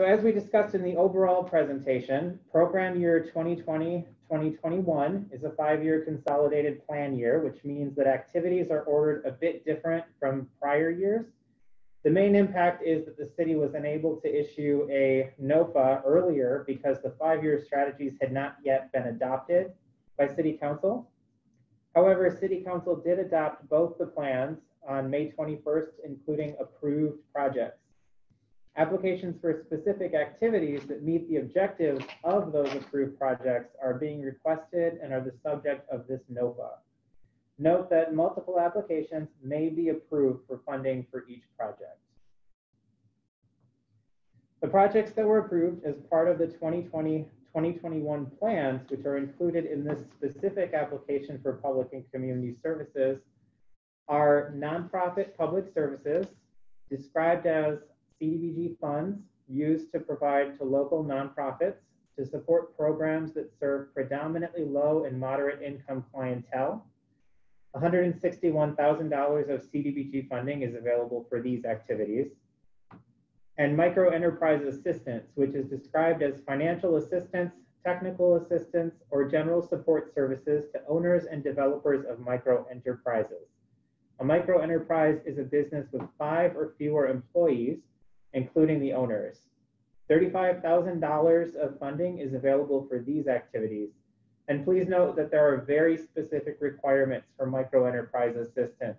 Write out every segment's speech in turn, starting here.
so as we discussed in the overall presentation, program year 2020, 2021 is a five-year consolidated plan year, which means that activities are ordered a bit different from prior years. The main impact is that the city was unable to issue a NOFA earlier because the five-year strategies had not yet been adopted by City Council. However, City Council did adopt both the plans on May 21st, including approved projects. Applications for specific activities that meet the objectives of those approved projects are being requested and are the subject of this NOFA. Note that multiple applications may be approved for funding for each project. The projects that were approved as part of the 2020-2021 plans, which are included in this specific application for public and community services, are nonprofit public services described as CDBG funds used to provide to local nonprofits to support programs that serve predominantly low and moderate income clientele $161,000 of CDBG funding is available for these activities. And micro enterprise assistance, which is described as financial assistance, technical assistance, or general support services to owners and developers of micro enterprises. A micro enterprise is a business with five or fewer employees, including the owners. $35,000 of funding is available for these activities. And please note that there are very specific requirements for microenterprise assistance.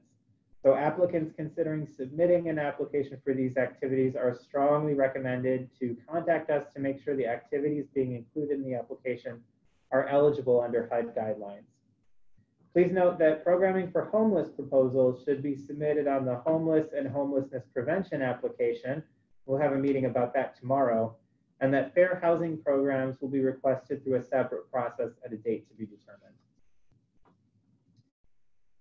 So applicants considering submitting an application for these activities are strongly recommended to contact us to make sure the activities being included in the application are eligible under HUD guidelines. Please note that programming for homeless proposals should be submitted on the homeless and homelessness prevention application. We'll have a meeting about that tomorrow and that fair housing programs will be requested through a separate process at a date to be determined.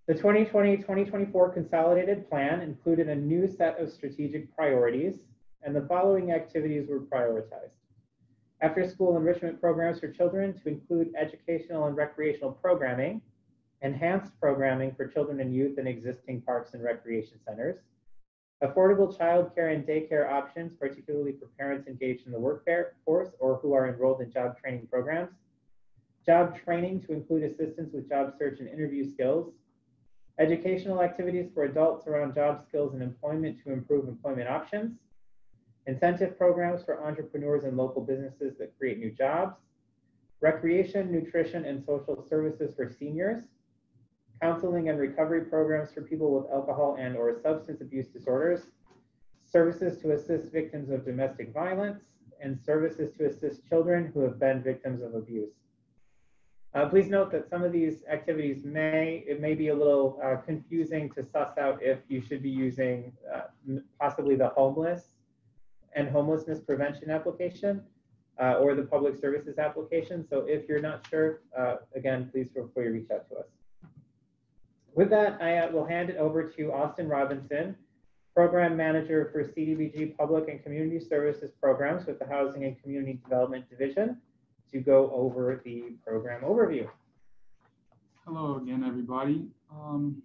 The 2020-2024 consolidated plan included a new set of strategic priorities, and the following activities were prioritized. After school enrichment programs for children to include educational and recreational programming, enhanced programming for children and youth in existing parks and recreation centers, Affordable childcare and daycare options, particularly for parents engaged in the workforce or who are enrolled in job training programs. Job training to include assistance with job search and interview skills. Educational activities for adults around job skills and employment to improve employment options. Incentive programs for entrepreneurs and local businesses that create new jobs. Recreation, nutrition, and social services for seniors counseling and recovery programs for people with alcohol and or substance abuse disorders, services to assist victims of domestic violence, and services to assist children who have been victims of abuse. Uh, please note that some of these activities may, it may be a little uh, confusing to suss out if you should be using uh, possibly the homeless and homelessness prevention application uh, or the public services application. So if you're not sure, uh, again, please feel free to reach out to us. With that, I uh, will hand it over to Austin Robinson, Program Manager for CDBG Public and Community Services Programs with the Housing and Community Development Division, to go over the program overview. Hello again, everybody. Um,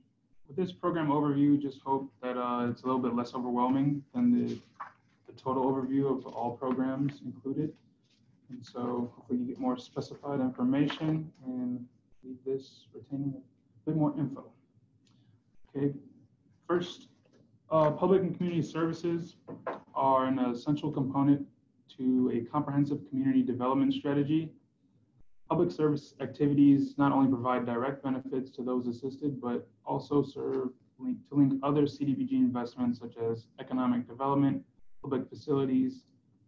with this program overview, just hope that uh, it's a little bit less overwhelming than the, the total overview of all programs included. And so hopefully you get more specified information and leave this retaining a bit more info. Okay, first, uh, public and community services are an essential component to a comprehensive community development strategy. Public service activities not only provide direct benefits to those assisted, but also serve link, to link other CDBG investments such as economic development, public facilities,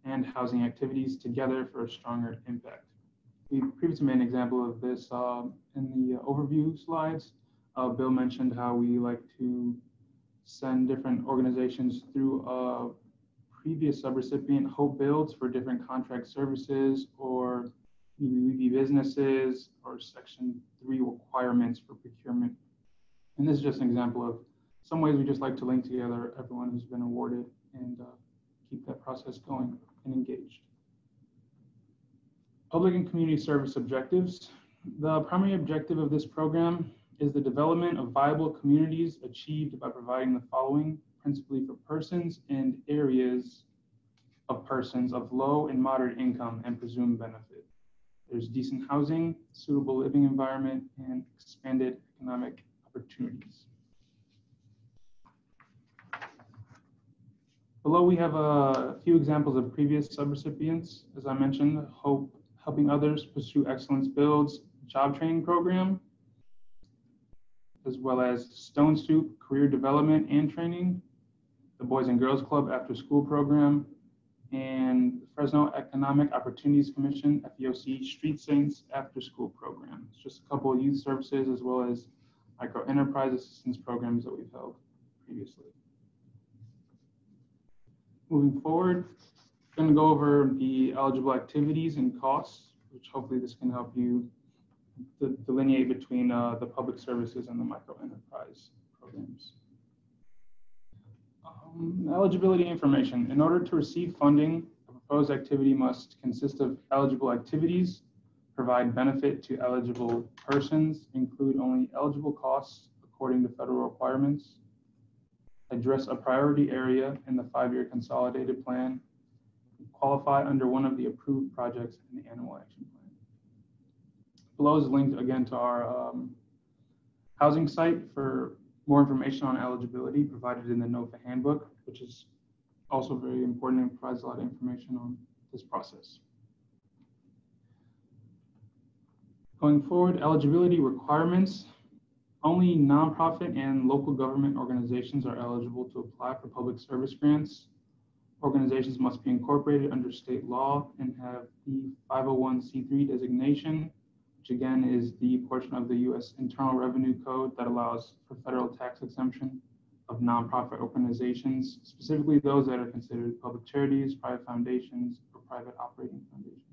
and housing activities together for a stronger impact. We previously made an example of this uh, in the overview slides. Uh, Bill mentioned how we like to send different organizations through a previous subrecipient Hope Builds for different contract services or EBB businesses or Section 3 requirements for procurement. And this is just an example of some ways we just like to link together everyone who's been awarded and uh, keep that process going and engaged. Public and community service objectives. The primary objective of this program is the development of viable communities achieved by providing the following, principally for persons and areas of persons of low and moderate income and presumed benefit. There's decent housing, suitable living environment, and expanded economic opportunities. Below, we have a few examples of previous subrecipients. As I mentioned, Hope Helping Others Pursue Excellence Builds job training program, as well as Stone Soup Career Development and Training, the Boys and Girls Club After School Program, and Fresno Economic Opportunities Commission, FEOC Street Saints After School Program. It's just a couple of youth services as well as micro enterprise assistance programs that we've held previously. Moving forward, I'm going to go over the eligible activities and costs, which hopefully this can help you delineate between uh, the public services and the micro enterprise programs. Um, eligibility information. In order to receive funding, a proposed activity must consist of eligible activities, provide benefit to eligible persons, include only eligible costs according to federal requirements, address a priority area in the five-year consolidated plan, qualify under one of the approved projects in the annual action plan. Below is linked again to our um, housing site for more information on eligibility provided in the NOFA handbook, which is also very important and provides a lot of information on this process. Going forward, eligibility requirements. Only nonprofit and local government organizations are eligible to apply for public service grants. Organizations must be incorporated under state law and have the 501c3 designation, which again is the portion of the U.S. Internal Revenue Code that allows for federal tax exemption of nonprofit organizations, specifically those that are considered public charities, private foundations, or private operating foundations.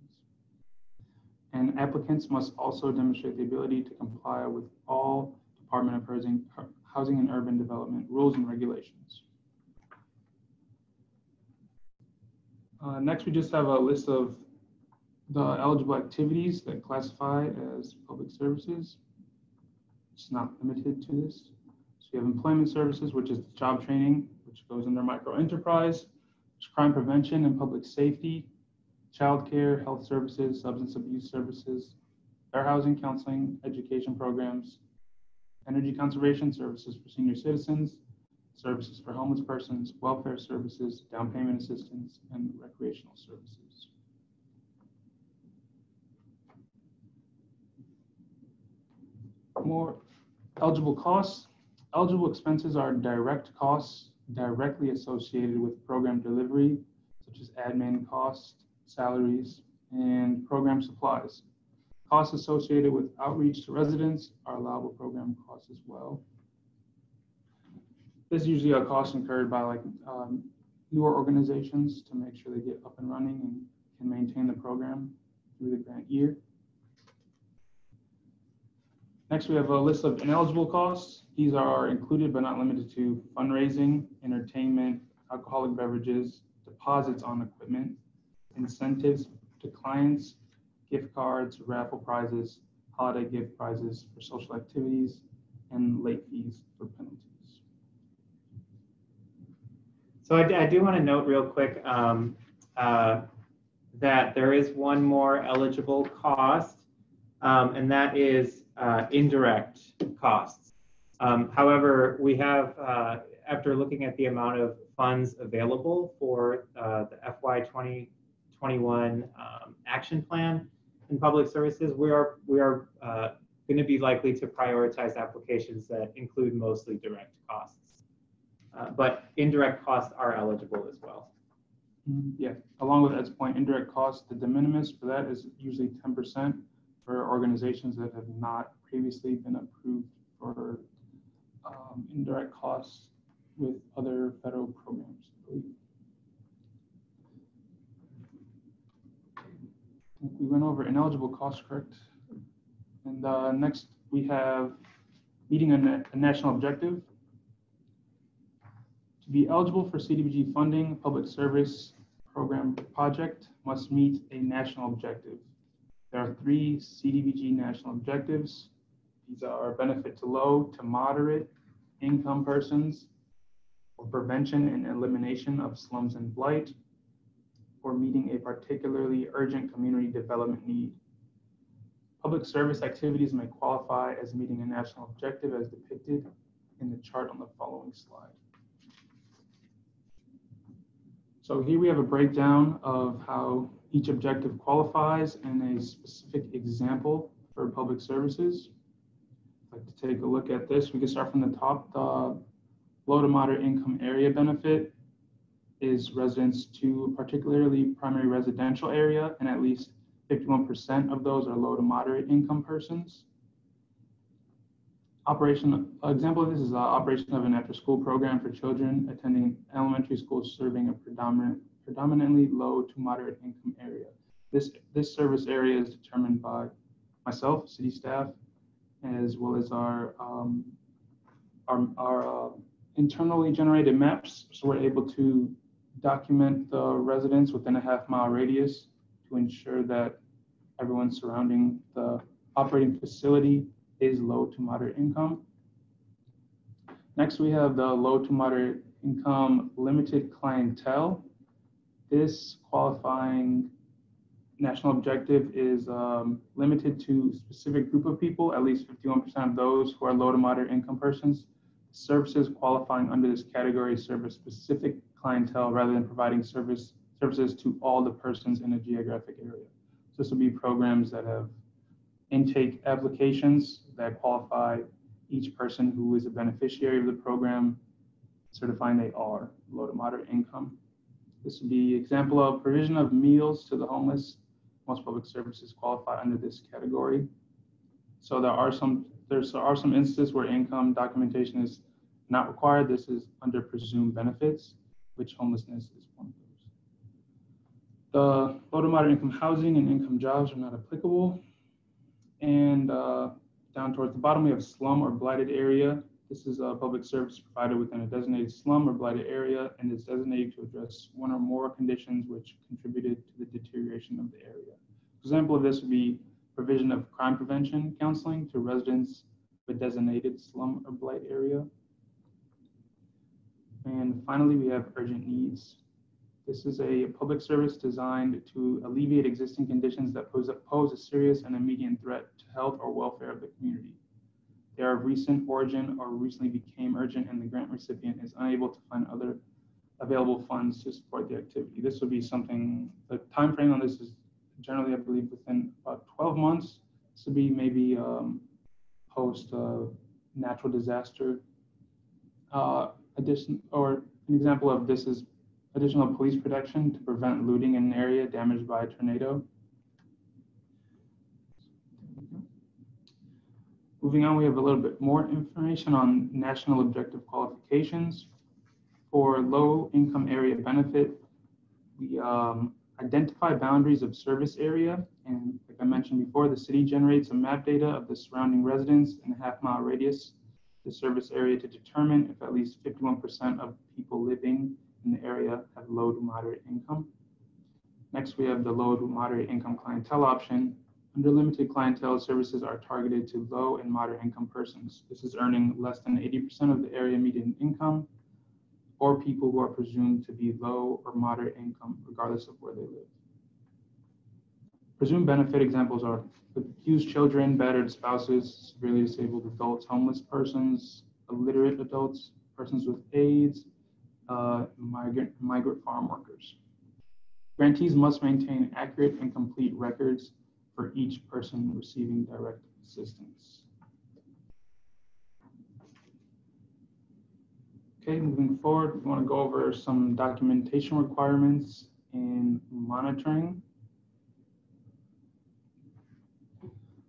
And applicants must also demonstrate the ability to comply with all Department of Housing, and Urban Development rules and regulations. Uh, next, we just have a list of the eligible activities that classify as public services. It's not limited to this. So we have employment services, which is job training, which goes under micro enterprise, crime prevention and public safety, childcare, health services, substance abuse services, fair housing counseling, education programs, energy conservation services for senior citizens, services for homeless persons, welfare services, down payment assistance, and recreational services. More eligible costs. Eligible expenses are direct costs directly associated with program delivery, such as admin costs, salaries, and program supplies. Costs associated with outreach to residents are allowable program costs as well. This is usually a cost incurred by like um, newer organizations to make sure they get up and running and can maintain the program through the grant year. Next, we have a list of ineligible costs. These are included but not limited to fundraising, entertainment, alcoholic beverages, deposits on equipment, incentives to clients, gift cards, raffle prizes, holiday gift prizes for social activities, and late fees for penalties. So I, I do want to note real quick um, uh, that there is one more eligible cost, um, and that is uh, indirect costs. Um, however, we have, uh, after looking at the amount of funds available for uh, the FY 2021 um, action plan in public services, we are, we are uh, going to be likely to prioritize applications that include mostly direct costs. Uh, but indirect costs are eligible as well. Mm, Yeah, along with Ed's point, indirect costs, the de minimis for that is usually ten percent for organizations that have not previously been approved for um, indirect costs with other federal programs. We went over ineligible costs, correct? And uh, next, we have meeting a na- a national objective. To be eligible for CDBG funding, public service program project must meet a national objective. There are three CDBG national objectives. These are benefit to low to moderate income persons, or prevention and elimination of slums and blight, for meeting a particularly urgent community development need. Public service activities may qualify as meeting a national objective as depicted in the chart on the following slide. So here we have a breakdown of how each objective qualifies and a specific example for public services. I'd like to take a look at this. We can start from the top. The low to moderate income area benefit is residents to particularly primary residential area, and at least 51% of those are low to moderate income persons. Operation, example of this is the operation of an after-school program for children attending elementary school serving a predominant, predominantly low to moderate income area. This, this service area is determined by myself, city staff, as well as our, um, our, our uh, internally generated maps. So we're able to document the residents within a half mile radius to ensure that everyone surrounding the operating facility is low to moderate income. Next, we have the low to moderate income limited clientele. This qualifying national objective is um, limited to specific group of people, at least 51% of those who are low to moderate income persons. Services qualifying under this category serve a specific clientele rather than providing service services to all the persons in a geographic area. So this will be programs that have intake applications that qualify each person who is a beneficiary of the program, certifying they are low to moderate income. This would be example of provision of meals to the homeless. Most public services qualify under this category. So there are some there are some instances where income documentation is not required. This is under presumed benefits, which homelessness is one of those. The low to moderate income housing and income jobs are not applicable. And uh, down towards the bottom, we have slum or blighted area. This is a public service provided within a designated slum or blighted area and is designated to address one or more conditions which contributed to the deterioration of the area. Example of this would be provision of crime prevention counseling to residents of a designated slum or blight area. And finally, we have urgent needs. This is a public service designed to alleviate existing conditions that pose, pose a serious and immediate threat to health or welfare of the community. They are of recent origin or recently became urgent and the grant recipient is unable to find other available funds to support the activity. This would be something, the time frame on this is generally, I believe, within about 12 months. This would be maybe um, post uh, natural disaster. Uh, addition, or an example of this is additional police protection to prevent looting in an area damaged by a tornado. Moving on, we have a little bit more information on national objective qualifications. For low income area benefit, we um, identify boundaries of service area. And like I mentioned before, the city generates a map data of the surrounding residents in a half mile radius, the service area to determine if at least 51% of people living in the area have low to moderate income. Next, we have the low to moderate income clientele option. Under limited clientele, services are targeted to low and moderate income persons. This is earning less than 80% of the area median income or people who are presumed to be low or moderate income, regardless of where they live. Presumed benefit examples are abused children, battered spouses, severely disabled adults, homeless persons, illiterate adults, persons with AIDS, uh, migrant, migrant farm workers. Grantees must maintain accurate and complete records for each person receiving direct assistance. Okay, moving forward, we want to go over some documentation requirements in monitoring.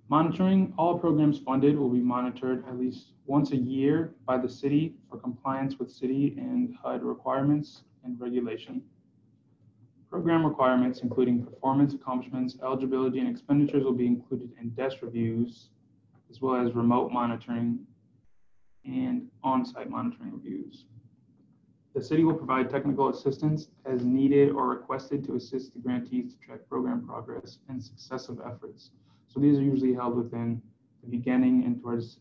Monitoring, all programs funded will be monitored at least once a year by the city for compliance with city and HUD requirements and regulation. Program requirements, including performance, accomplishments, eligibility, and expenditures will be included in desk reviews, as well as remote monitoring and on-site monitoring reviews. The city will provide technical assistance as needed or requested to assist the grantees to track program progress and successive efforts. So these are usually held within the beginning and towards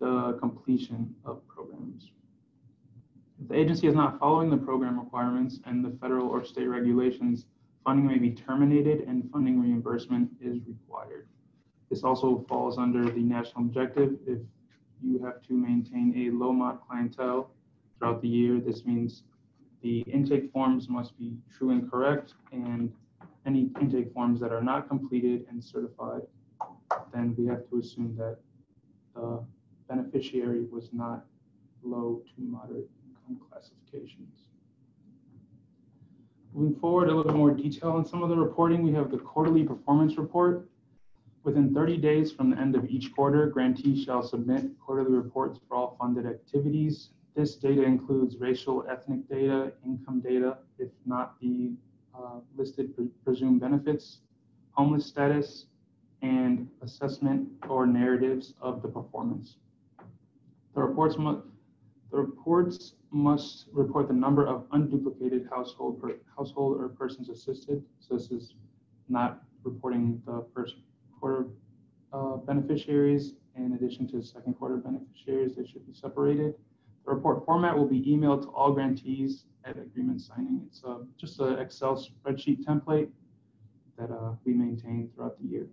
the completion of programs. If the agency is not following the program requirements and the federal or state regulations funding may be terminated and funding reimbursement is required. This also falls under the national objective. If you have to maintain a low mod clientele throughout the year, this means the intake forms must be true and correct, and any intake forms that are not completed and certified, then we have to assume that the beneficiary was not low to moderate income classifications. Moving forward, a little more detail on some of the reporting. We have the quarterly performance report. Within 30 days from the end of each quarter, grantees shall submit quarterly reports for all funded activities. This data includes racial, ethnic data, income data, if not the uh, listed pre presumed benefits, homeless status, and assessment or narratives of the performance. The reports, the reports must report the number of unduplicated household per, household or persons assisted. So this is not reporting the first quarter uh, beneficiaries in addition to second quarter beneficiaries. They should be separated. The report format will be emailed to all grantees at agreement signing. It's uh, just an Excel spreadsheet template that uh, we maintain throughout the year.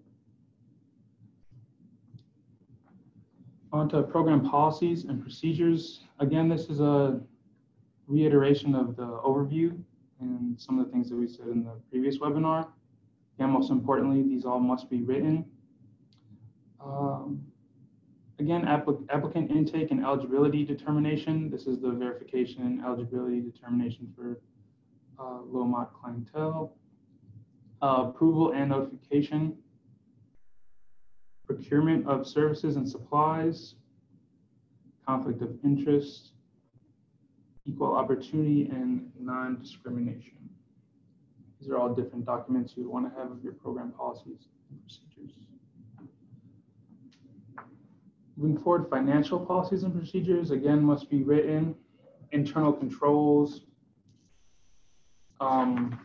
On to program policies and procedures. Again, this is a reiteration of the overview and some of the things that we said in the previous webinar. Again, most importantly, these all must be written. Um, again, applic applicant intake and eligibility determination. This is the verification and eligibility determination for uh, low mod clientele. Uh, approval and notification procurement of services and supplies, conflict of interest, equal opportunity, and non-discrimination. These are all different documents you want to have of your program policies and procedures. Moving forward, financial policies and procedures, again, must be written. Internal controls, um,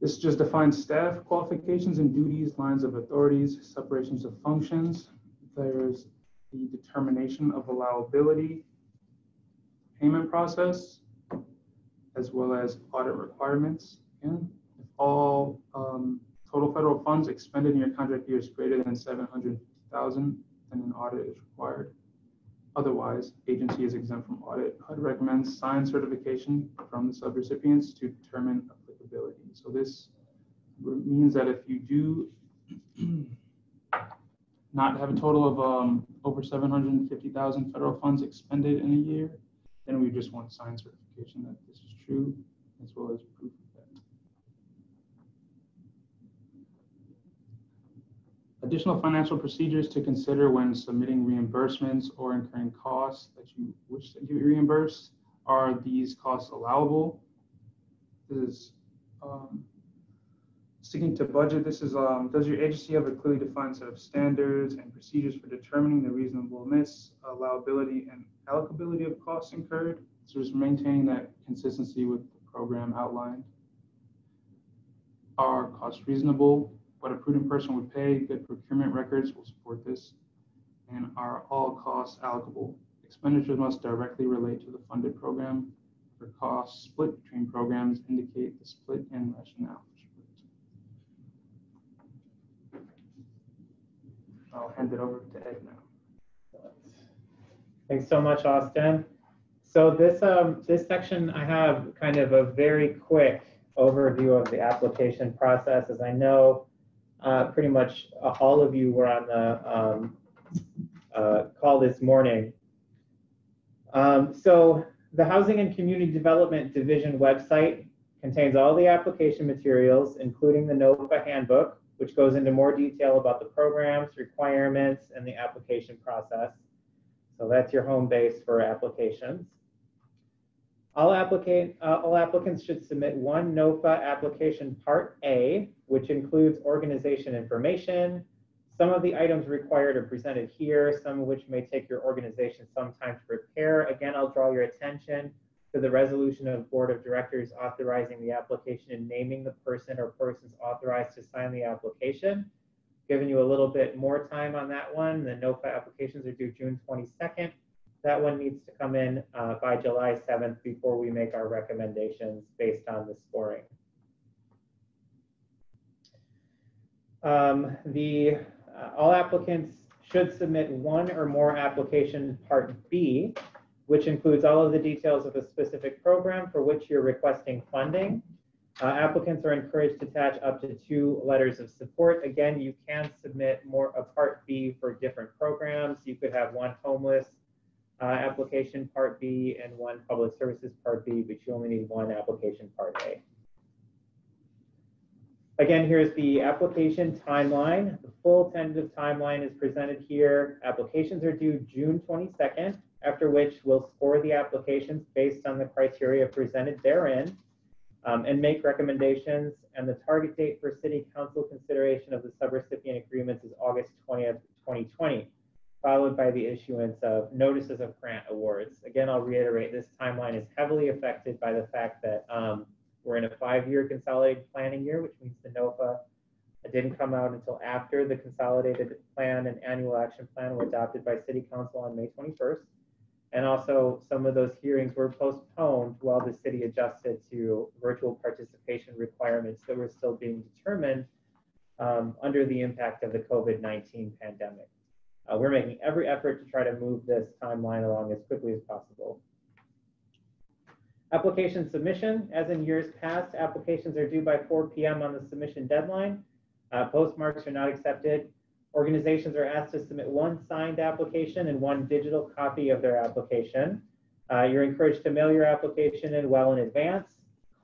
This just defines staff qualifications and duties, lines of authorities, separations of functions. There's the determination of allowability, payment process, as well as audit requirements. And if all um, total federal funds expended in your contract year is greater than 750,000, then an audit is required. Otherwise, agency is exempt from audit. HUD recommends signed certification from the subrecipients to determine applicability. So this means that if you do not have a total of um, over 750,000 federal funds expended in a year, then we just want signed certification that this is true, as well as proof of that. Additional financial procedures to consider when submitting reimbursements or incurring costs that you wish to get reimbursed. Are these costs allowable? This is um, sticking to budget, this is, um, does your agency have a clearly defined set of standards and procedures for determining the reasonableness, allowability, and allocability of costs incurred? So just maintaining that consistency with the program outlined. Are costs reasonable? What a prudent person would pay? Good procurement records will support this. And are all costs allocable? Expenditures must directly relate to the funded program for costs split between programs indicate the split and rationale for split. I'll hand it over to Ed now. Thanks so much, Austin. So this um, this section, I have kind of a very quick overview of the application process, as I know uh, pretty much all of you were on the um, uh, call this morning. Um, so the Housing and Community Development Division website contains all the application materials, including the NOFA handbook, which goes into more detail about the programs, requirements, and the application process. So that's your home base for applications. All, uh, all applicants should submit one NOFA application Part A, which includes organization information, some of the items required are presented here, some of which may take your organization some time to prepare. Again, I'll draw your attention to the resolution of Board of Directors authorizing the application and naming the person or persons authorized to sign the application. Giving you a little bit more time on that one. The NOFA applications are due June 22nd. that one needs to come in uh, by July 7th before we make our recommendations based on the scoring. Um, the uh, all applicants should submit one or more application part B, which includes all of the details of a specific program for which you're requesting funding. Uh, applicants are encouraged to attach up to two letters of support. Again, you can submit more a part B for different programs. You could have one homeless uh, application part B and one public services part B, but you only need one application part A. Again, here's the application timeline. The full tentative timeline is presented here. Applications are due June 22nd, after which we'll score the applications based on the criteria presented therein um, and make recommendations. And the target date for City Council consideration of the subrecipient agreements is August 20th, 2020, followed by the issuance of notices of grant awards. Again, I'll reiterate this timeline is heavily affected by the fact that um, we're in a five-year consolidated planning year, which means the NOFA didn't come out until after the consolidated plan and annual action plan were adopted by City Council on May 21st. And also some of those hearings were postponed while the city adjusted to virtual participation requirements that were still being determined um, under the impact of the COVID-19 pandemic. Uh, we're making every effort to try to move this timeline along as quickly as possible. Application submission, as in years past, applications are due by 4 p.m. on the submission deadline. Uh, postmarks are not accepted. Organizations are asked to submit one signed application and one digital copy of their application. Uh, you're encouraged to mail your application in well in advance.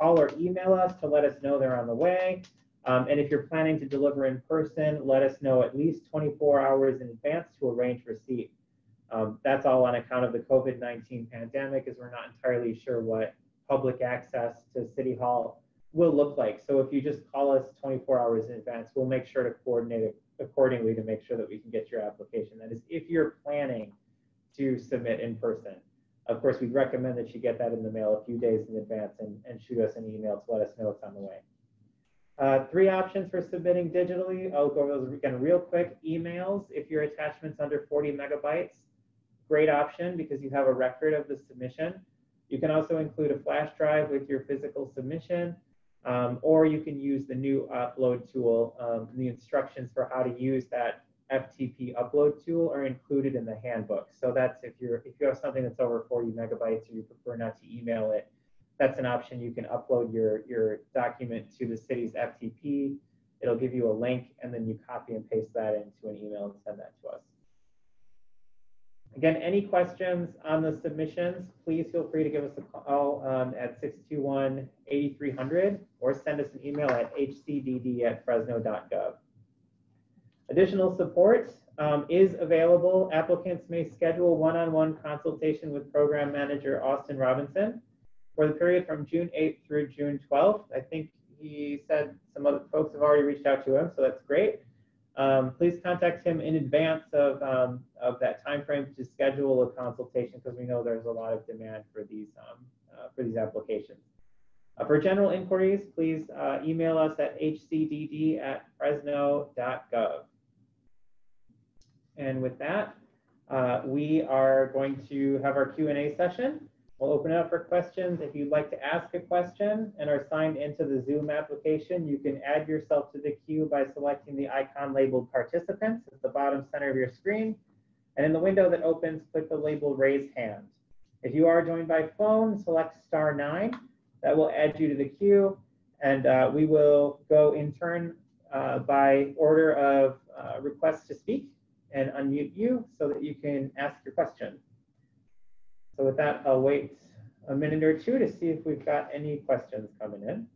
Call or email us to let us know they're on the way. Um, and if you're planning to deliver in person, let us know at least 24 hours in advance to arrange receipt. Um, that's all on account of the COVID-19 pandemic as we're not entirely sure what public access to City Hall will look like. So if you just call us 24 hours in advance, we'll make sure to coordinate it accordingly to make sure that we can get your application. That is if you're planning to submit in person. Of course, we recommend that you get that in the mail a few days in advance and, and shoot us an email to let us know it's on the way. Uh, three options for submitting digitally. I'll go over those again real quick. Emails, if your attachment's under 40 megabytes, great option because you have a record of the submission. You can also include a flash drive with your physical submission, um, or you can use the new upload tool. Um, the instructions for how to use that FTP upload tool are included in the handbook. So that's if you're if you have something that's over 40 megabytes or you prefer not to email it, that's an option. You can upload your, your document to the city's FTP. It'll give you a link and then you copy and paste that into an email and send that to us. Again, any questions on the submissions, please feel free to give us a call um, at 621-8300 or send us an email at hcdd at fresno.gov. Additional support um, is available. Applicants may schedule one-on-one -on -one consultation with Program Manager Austin Robinson for the period from June 8th through June 12th. I think he said some other folks have already reached out to him, so that's great. Um, please contact him in advance of, um, of that time frame to schedule a consultation because we know there's a lot of demand for these, um, uh, for these applications. Uh, for general inquiries, please uh, email us at hcdd at fresno.gov. And with that, uh, we are going to have our Q&A session. We'll open it up for questions. If you'd like to ask a question and are signed into the Zoom application, you can add yourself to the queue by selecting the icon labeled participants at the bottom center of your screen. And in the window that opens, click the label raise hand. If you are joined by phone, select star nine. That will add you to the queue. And uh, we will go in turn uh, by order of uh, to speak and unmute you so that you can ask your question. So with that, I'll wait a minute or two to see if we've got any questions coming in.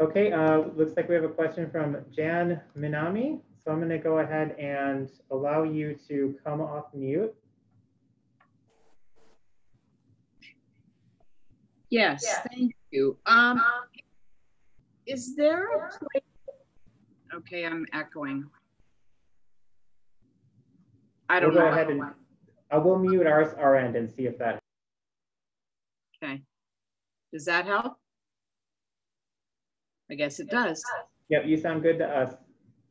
Okay, uh, looks like we have a question from Jan Minami. So I'm going to go ahead and allow you to come off mute. Yes, yeah. thank you. Um, is there a place? Okay, I'm echoing. I don't we'll know. Go ahead and I will mute our, our end and see if that. Okay. Does that help? I guess it does. Yep, you sound good to us.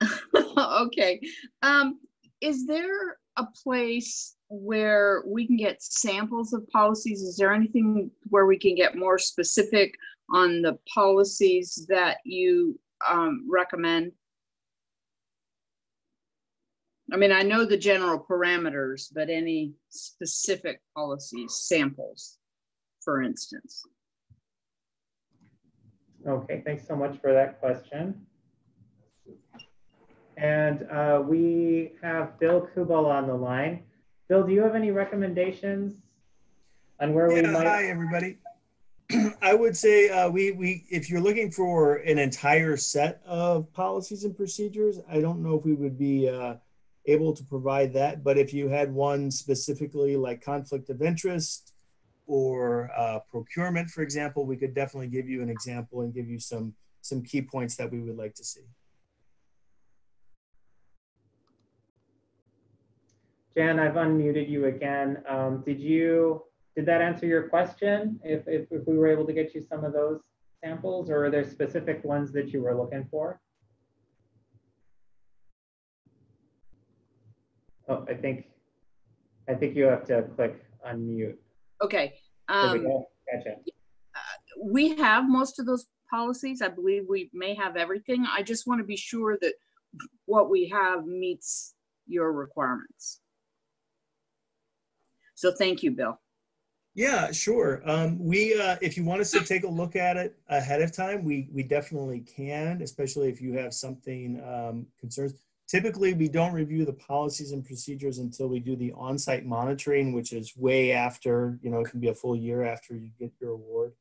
okay. Um, is there a place where we can get samples of policies? Is there anything where we can get more specific on the policies that you um, recommend? I mean, I know the general parameters, but any specific policies, samples, for instance? Okay, thanks so much for that question. And uh, we have Bill Kubal on the line. Bill, do you have any recommendations on where we Yeah, might? hi, everybody. I would say uh, we we if you're looking for an entire set of policies and procedures, I don't know if we would be uh, able to provide that. But if you had one specifically like conflict of interest or uh, procurement, for example, we could definitely give you an example and give you some some key points that we would like to see. Jan, I've unmuted you again. Um, did you, did that answer your question? If, if, if we were able to get you some of those samples or are there specific ones that you were looking for? Oh, I think, I think you have to click unmute. Okay. There we Um, go. Gotcha. we have most of those policies. I believe we may have everything. I just want to be sure that what we have meets your requirements. So thank you, Bill. Yeah, sure. Um, we, uh, if you want us to take a look at it ahead of time, we we definitely can, especially if you have something um, concerns. Typically, we don't review the policies and procedures until we do the on-site monitoring, which is way after. You know, it can be a full year after you get your award.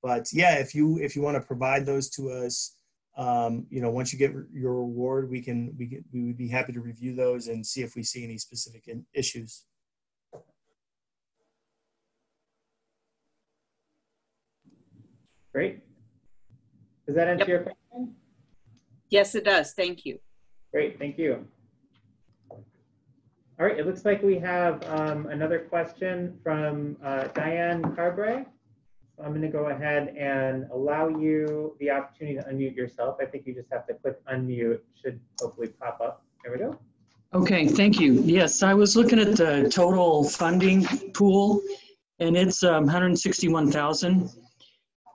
But yeah, if you if you want to provide those to us, um, you know, once you get your award, we can we can, we would be happy to review those and see if we see any specific in- issues. Great. Does that answer Yep. your question? Yes, it does. Thank you. Great, thank you. All right, it looks like we have um, another question from uh, Diane Carbre. So I'm going to go ahead and allow you the opportunity to unmute yourself. I think you just have to click unmute, should hopefully pop up. There we go. Okay, thank you. Yes, I was looking at the total funding pool and it's um, 161,000.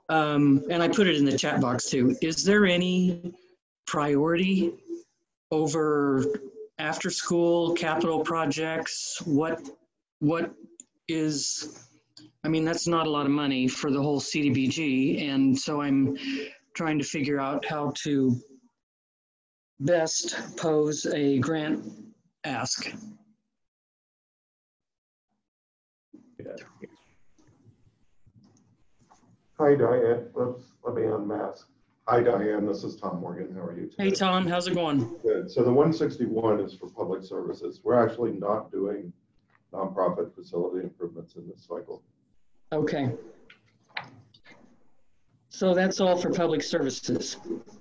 Um, And I put it in the chat box too. Is there any priority over after-school capital projects? What, what is, I mean, that's not a lot of money for the whole CDBG. And so I'm trying to figure out how to best pose a grant ask. Hi Diane, let's, let me unmask. Hi Diane, this is Tom Morgan. How are you today? Hey, Tom, how's it going? Good. So the 161 is for public services. We're actually not doing nonprofit facility improvements in this cycle. Okay. So that's all for public services.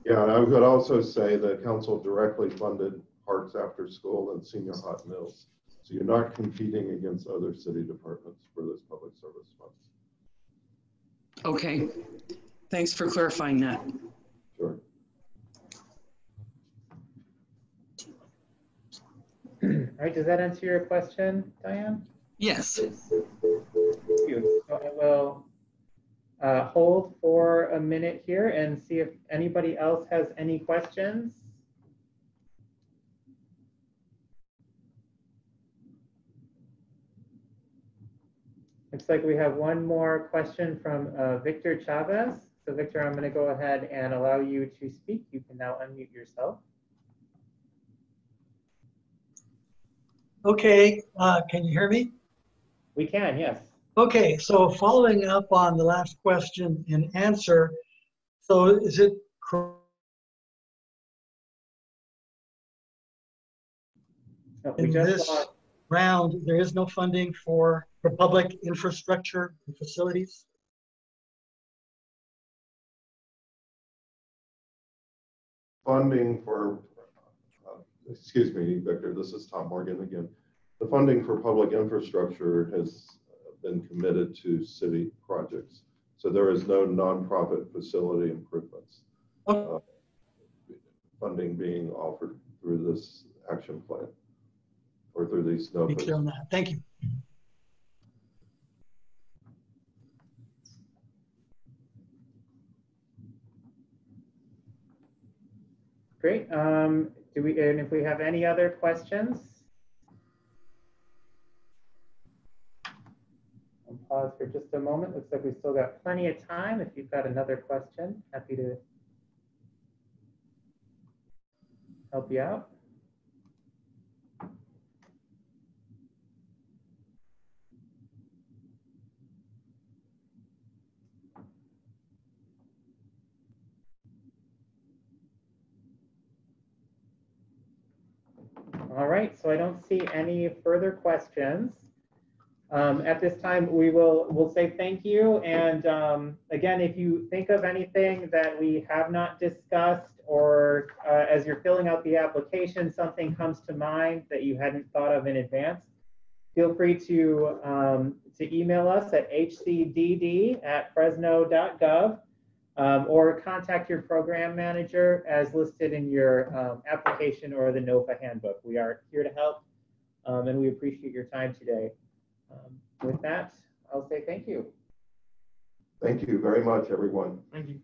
Yeah, and I would also say that council directly funded Parks After School and Senior Hot Meals. So you're not competing against other city departments for those public service funds. Okay. Thanks for clarifying that. Sure. All right, does that answer your question, Diane? Yes. Thank you. So I will uh, hold for a minute here and see if anybody else has any questions. Looks like we have one more question from uh, Victor Chavez. So Victor, I'm going to go ahead and allow you to speak. You can now unmute yourself. Okay, uh, can you hear me? We can, yes. Okay, so following up on the last question and answer, so is it cor- No, in this lost- round, there is no funding for, for public infrastructure and facilities? funding for, excuse me, Victor, this is Tom Morgan again. The funding for public infrastructure has been committed to city projects. So there is no nonprofit facility improvements. Oh. uh, Funding being offered through this action plan. or through these Be clear on that. Thank you. Great. Um, do we, and if we have any other questions? I'll pause for just a moment. Looks like we've still got plenty of time. If you've got another question, happy to help you out. All right, so I don't see any further questions. Um, at this time, we will, we'll say thank you. And, um, again, if you think of anything that we have not discussed or, uh, as you're filling out the application, something comes to mind that you hadn't thought of in advance, feel free to, um, to email us at hcdd@fresno.gov. Um, or contact your program manager as listed in your um, application or the NOFA handbook. We are here to help um, and we appreciate your time today. Um, with that, I'll say thank you. Thank you very much, everyone. Thank you.